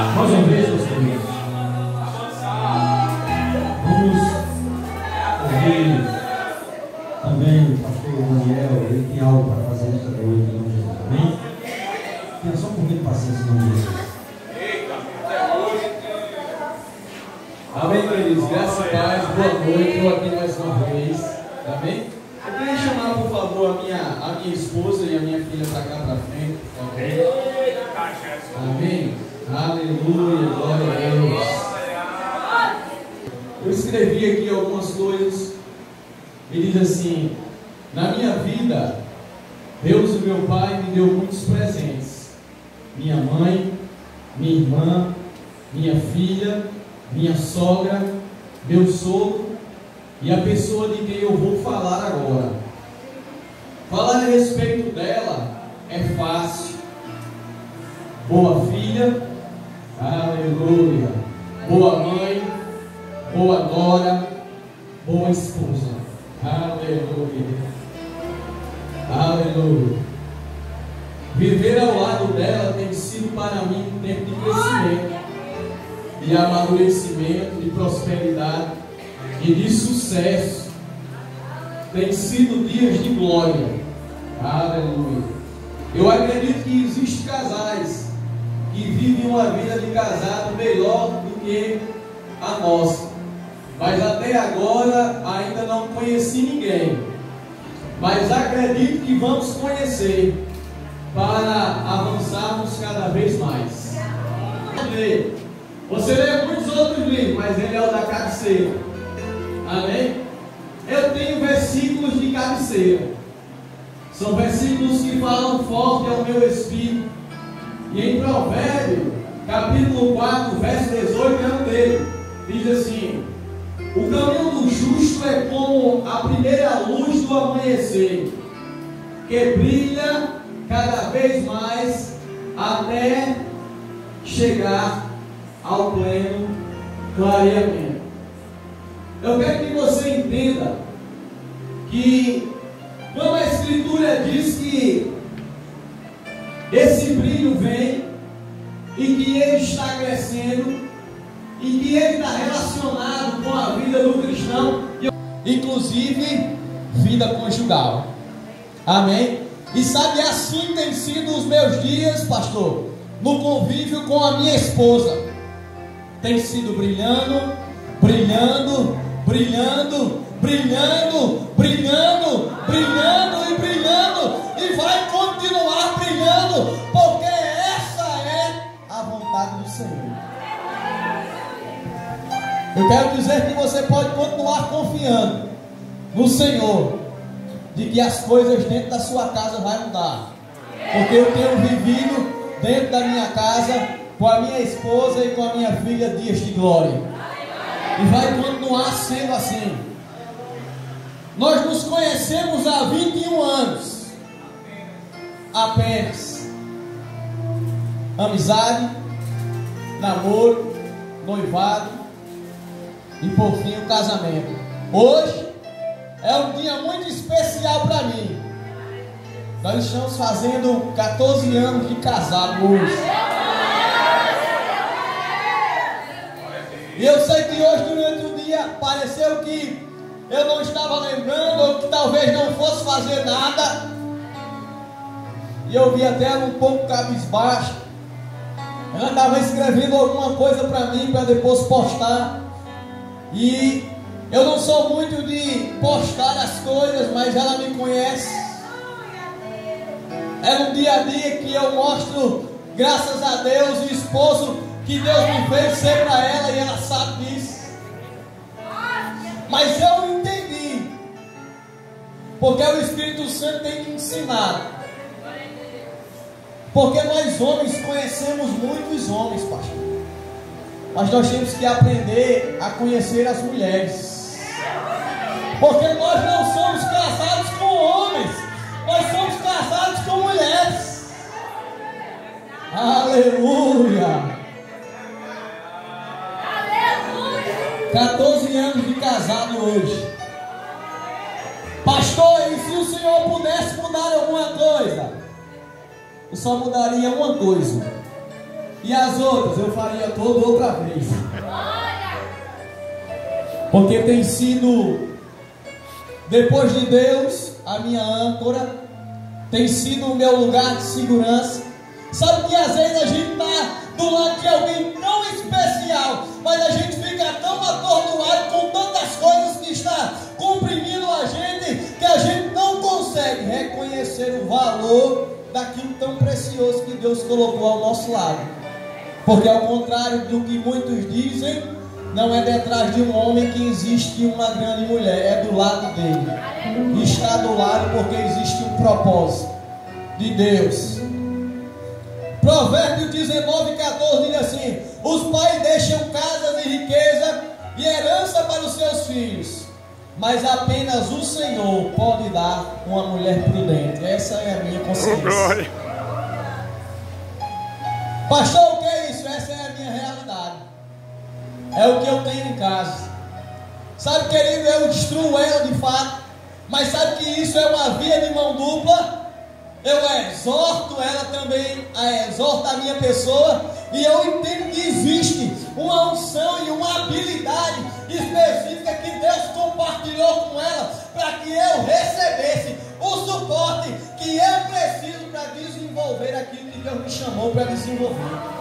Mais uma vez, meus queridos. Vamos ouvir também o pastor Daniel, ele tem algo para fazer nesta noite, em nome de Jesus. Amém? Tenha só um pouquinho de paciência em nome de Jesus. Amém, queridos. Graça e paz. Boa noite. Eu aqui mais uma vez. Amém? Eu queria chamar, por favor, a minha, a minha esposa e a minha filha para cá para Aleluia. Glória a Deus. Eu escrevi aqui algumas coisas. Ele diz assim: Na minha vida, Deus, o meu Pai, me deu muitos presentes. Minha mãe, minha irmã, minha filha, minha sogra, meu sogro e a pessoa de quem eu vou falar agora. Falar a respeito dela é fácil. Boa filha, aleluia. Boa mãe, boa nora, boa esposa. Aleluia. Aleluia. Viver ao lado dela tem sido para mim um tempo de crescimento de amadurecimento, de prosperidade e de sucesso. Tem sido dias de glória. Aleluia. Eu acredito que existem casais que vivem uma vida de casado melhor do que a nossa. Mas até agora ainda não conheci ninguém. Mas acredito que vamos conhecer para avançarmos cada vez mais. Você lê muitos outros livros, mas ele é o da cabeceira. Amém? Eu tenho versículos de cabeceira. São versículos que falam forte ao meu espírito. E em Provérbio, capítulo 4, verso 18, é um dele. Diz assim: O caminho do justo é como a primeira luz do amanhecer, que brilha cada vez mais até chegar ao pleno clareamento. Eu quero que você entenda que quando a Escritura diz que vem e que ele está crescendo e que ele está relacionado com a vida do cristão, inclusive vida conjugal. Amém? E sabe, assim tem sido os meus dias, pastor, no convívio com a minha esposa tem sido brilhando, brilhando, brilhando, brilhando, brilhando, brilhando e brilhando, e vai continuar Senhor. Eu quero dizer que você pode continuar confiando no Senhor, de que as coisas dentro da sua casa vão mudar, porque eu tenho vivido dentro da minha casa com a minha esposa e com a minha filha dias de glória. E vai continuar sendo assim. Nós nos conhecemos há 21 anos. Apenas. Amizade, namoro, noivado e por fim o casamento. Hoje é um dia muito especial para mim. Nós estamos fazendo 14 anos de casado hoje. E eu sei que hoje, durante o dia, pareceu que eu não estava lembrando, ou que talvez não fosse fazer nada. E eu vi até um pouco cabisbaixo. Ela estava escrevendo alguma coisa para mim, para depois postar. E eu não sou muito de postar as coisas, mas ela me conhece. É no dia a dia que eu mostro, graças a Deus, o esposo que Deus me fez ser para ela e ela sabe disso. Mas eu entendi, porque o Espírito Santo tem que ensinar. Porque nós homens conhecemos muitos homens, pastor. Mas nós temos que aprender a conhecer as mulheres. Porque nós não somos casados com homens, nós somos casados com mulheres. Aleluia! 14 anos de casado hoje. Pastor, e se o Senhor pudesse mudar alguma coisa? Só mudaria uma coisa. E as outras eu faria toda outra vez. Porque tem sido, depois de Deus, a minha âncora, tem sido o meu lugar de segurança. Sabe que às vezes a gente está do lado de alguém tão especial, mas a gente fica tão atordoado com tantas coisas que está comprimindo a gente, que a gente não consegue reconhecer o valor daquilo tão precioso que Deus colocou ao nosso lado. Porque ao contrário do que muitos dizem, não é detrás de um homem que existe uma grande mulher, é do lado dele. Está do lado porque existe um propósito de Deus. Provérbios 19, 14 diz assim: Os pais deixam casas e riqueza e herança para os seus filhos, mas apenas o Senhor pode dar uma mulher prudente. Essa é a minha consciência. Oh, Pastor, o que é isso? Essa é a minha realidade. É o que eu tenho em casa. Sabe, querido, eu destruo ela de fato. Mas sabe que isso é uma via de mão dupla? Eu exorto ela também, a exorta a minha pessoa, e eu entendo que existe uma unção e uma habilidade específica que Deus compartilhou com ela para que eu recebesse o suporte que eu preciso para desenvolver aquilo que Deus me chamou para desenvolver.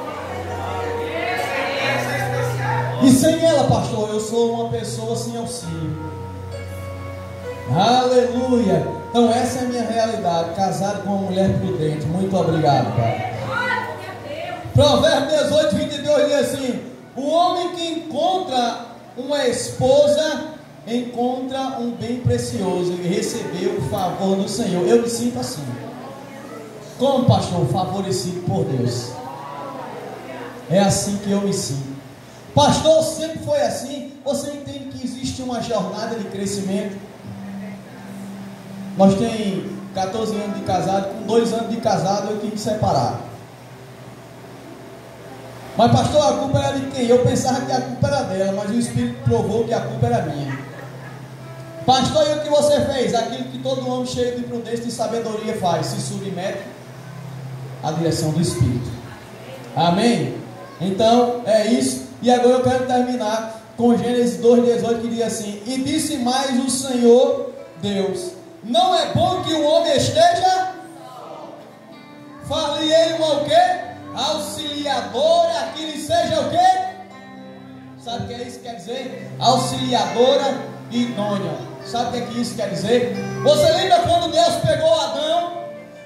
E sem ela, pastor, eu sou uma pessoa sem auxílio. Aleluia. Então essa é a minha realidade. Casado com uma mulher prudente. Muito obrigado, Pai. Provérbio 18, 22 diz assim: O homem que encontra uma esposa encontra um bem precioso e recebeu o favor do Senhor. Eu me sinto assim. Como pastor, favorecido por Deus. É assim que eu me sinto. Pastor, sempre foi assim. Você entende que existe uma jornada de crescimento? Nós temos 14 anos de casado, com dois anos de casado eu tive que separar. Mas pastor, a culpa era de quem? Eu pensava que a culpa era dela, mas o Espírito provou que a culpa era minha. Pastor, e o que você fez? Aquilo que todo homem cheio de prudência e sabedoria faz, se submete à direção do Espírito. Amém? Então, é isso. E agora eu quero terminar com Gênesis 2,18 que diz assim: E disse mais o Senhor Deus: Não é bom que o homem esteja. Fale ele uma o quê? Auxiliadora, que lhe seja o quê? Sabe o que é isso que quer dizer? Auxiliadora idônea. Sabe o que, é que isso quer dizer? Você lembra quando Deus pegou Adão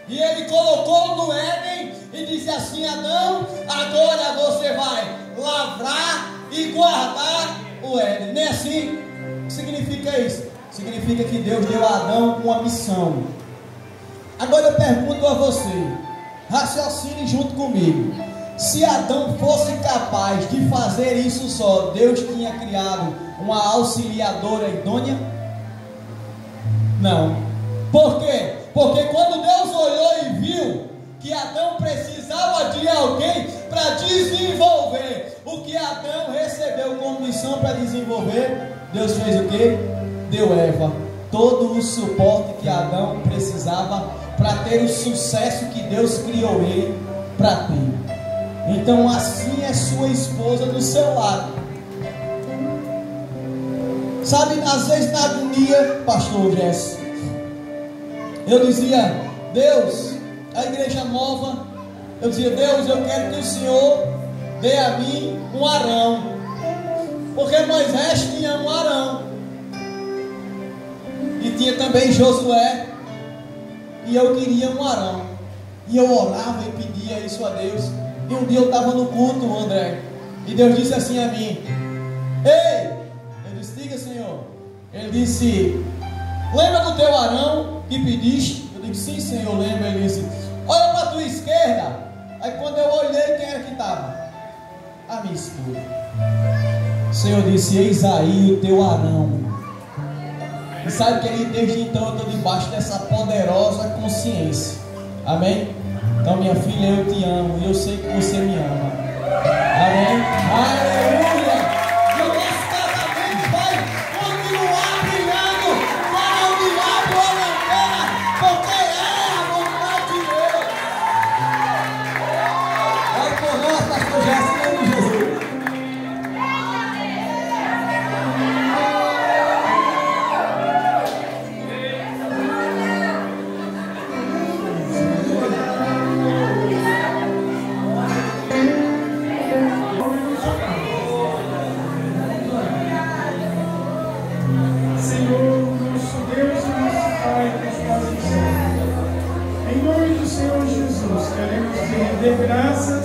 e ele colocou no Éden e disse assim: Adão, agora você vai lavrar e guardar o Éden. Nem assim? O que significa isso? Significa que Deus deu a Adão uma missão. Agora eu pergunto a você, raciocine junto comigo. Se Adão fosse capaz de fazer isso só, Deus tinha criado uma auxiliadora idônea? Não. Por quê? Porque quando Deus olhou e viu que Adão precisava de alguém para desenvolver o que Adão recebeu como missão para desenvolver, Deus fez o que? Deu Eva todo o suporte que Adão precisava para ter o sucesso que Deus criou ele para ter. Então assim é sua esposa do seu lado. Sabe, às vezes na agonia, pastor Jess, eu dizia, Deus, a igreja nova, eu dizia, Deus, eu quero que o Senhor dê a mim um arão. Porque Moisés tinha um arão. E tinha também Josué. E eu queria um arão. E eu orava e pedia isso a Deus. E um dia eu estava no culto, André. E Deus disse assim a mim: Ei, ele disse: Lembra do teu arão que pediste? Eu disse: Sim, Senhor, lembra. Ele disse: Olha para a tua esquerda. Aí quando eu olhei, quem era que estava? A minha esposa. O Senhor disse: Eis aí o teu arão. E sabe que ele desde então eu estou debaixo dessa poderosa consciência. Amém? Então, minha filha, eu te amo e eu sei que você me ama. Amém? Aleluia! de Finanças.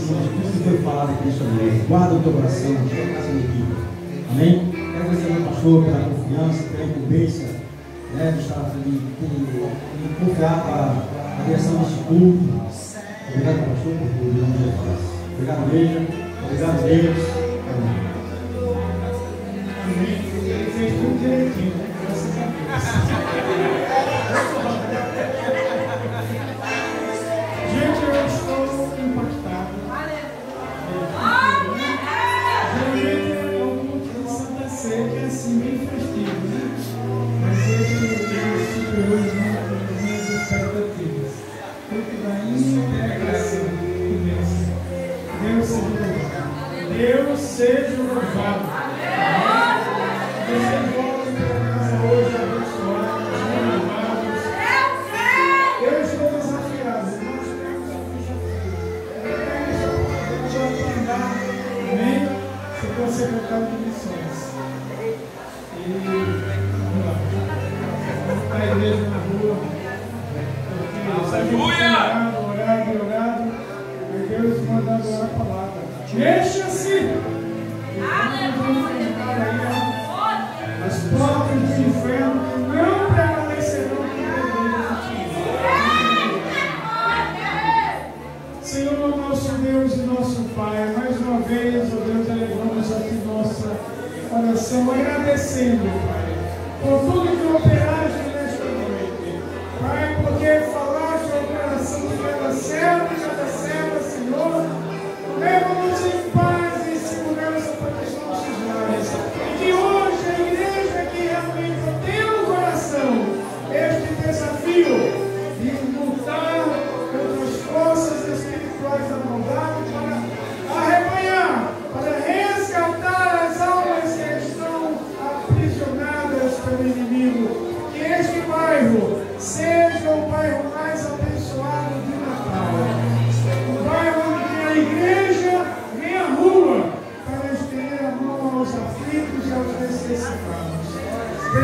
de tudo que foi falado aqui nesta noite. Guarda o teu coração, a tua casa no vida. Amém? Quero agradecer ao pastor pela confiança, pela incumbência, né, de estar aqui, de confiar para a direção deste culto. Obrigado, pastor, por tudo, em nome de Jesus. Obrigado, beijo. Obrigado, Deus. Amém. acontecendo?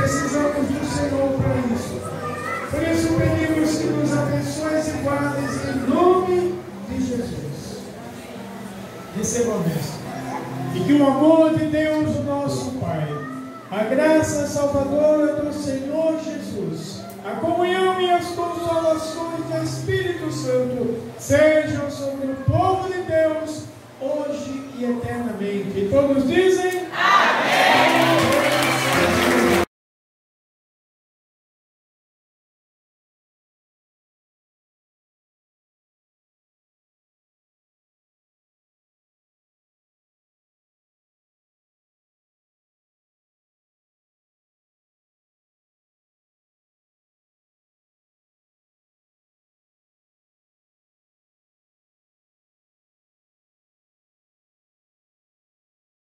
Precisamos do Senhor para isso. Por isso pedimos que nos abençoe e guarde em nome de Jesus. Receba a bênção. E que o amor de Deus, nosso Pai, a graça salvadora do Senhor Jesus, a comunhão e as consolações do Espírito Santo sejam sobre o povo de Deus, hoje e eternamente. E todos dizem: Amém!